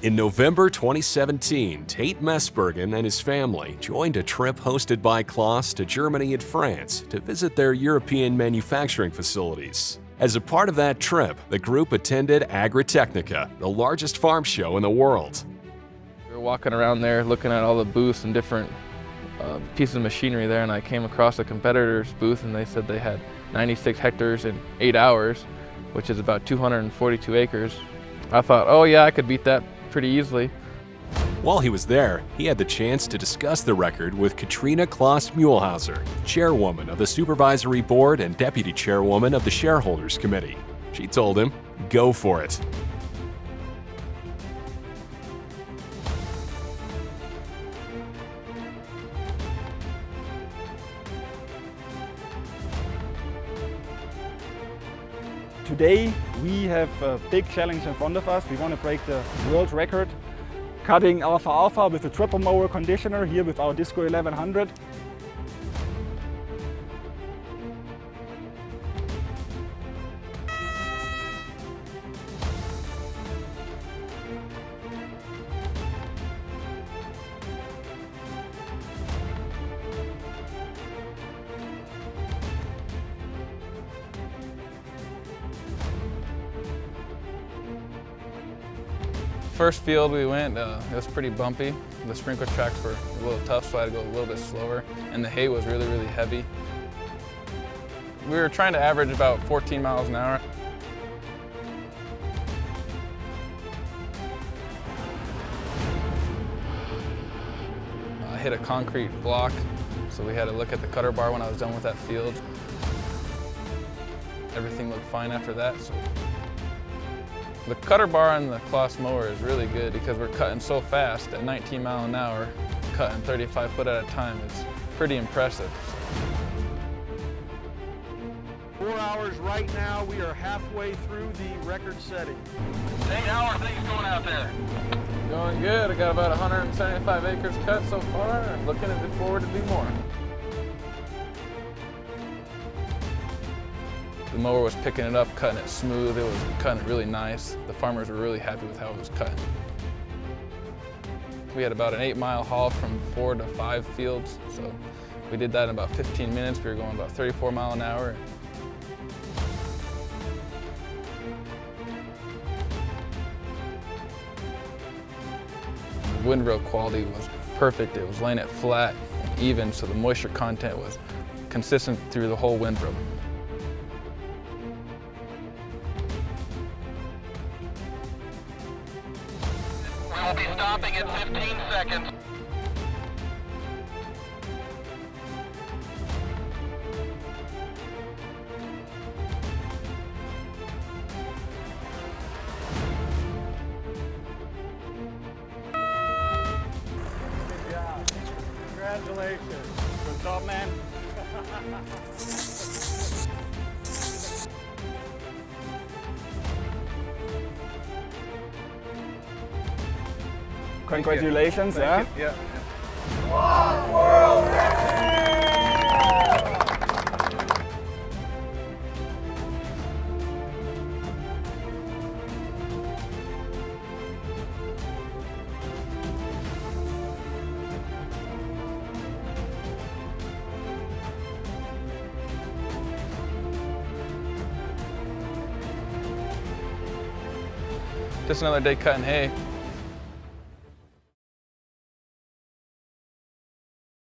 In November 2017, Tate Messbergen and his family joined a trip hosted by Claas to Germany and France to visit their European manufacturing facilities. As a part of that trip, the group attended Agritechnica, the largest farm show in the world. We were walking around there looking at all the booths and different uh, pieces of machinery there and I came across a competitor's booth and they said they had 96 hectares in eight hours, which is about 242 acres. I thought, oh yeah, I could beat that pretty easily. While he was there, he had the chance to discuss the record with Cathrina Claas-Mühlhäuser, chairwoman of the supervisory board and deputy chairwoman of the shareholders committee. She told him, go for it. Today we have a big challenge in front of us. We want to break the world record cutting alfalfa with a triple mower conditioner here with our Disco 1100. First field we went, uh, it was pretty bumpy. The sprinkler tracks were a little tough, so I had to go a little bit slower. And the hay was really, really heavy. We were trying to average about 14 miles an hour. I hit a concrete block, so we had to look at the cutter bar when I was done with that field. Everything looked fine after that, so the cutter bar on the Claas mower is really good because we're cutting so fast at 19 mile an hour, cutting 35 foot at a time. It's pretty impressive. Four hours right now. We are halfway through the record setting. Hey, how are things going out there? Going good. I got about 175 acres cut so far and looking forward to do more. The mower was picking it up, cutting it smooth. It was cutting it really nice. The farmers were really happy with how it was cut. We had about an eight mile haul from four to five fields. So we did that in about 15 minutes. We were going about 34 mile an hour. The windrow quality was perfect. It was laying it flat even, so the moisture content was consistent through the whole windrow. We'll be stopping in 15 seconds. Good job. Congratulations. Good man. Congratulations, yeah? Yeah. Just another day cutting hay.